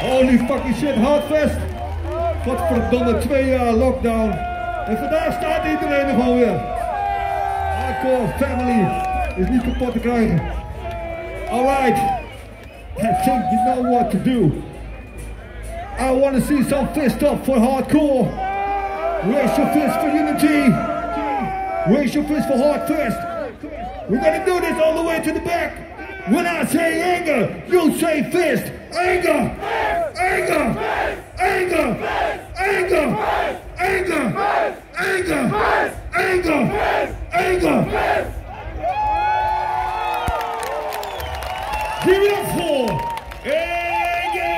Holy fucking shit, Hardfest. Godverdomme, twee jaar lockdown. En vandaag staat iedereen er gewoon weer. Hardcore family is niet kapot te krijgen. Alright. I think you know what to do. I want to see some fist up for hardcore. Raise your fist for unity. Raise your fist for Hardfest. We're gonna do this all the way to the back. When I say anger, you say fist anger, anger, anger, anger, anger, anger, anger, anger. Give it up for Anger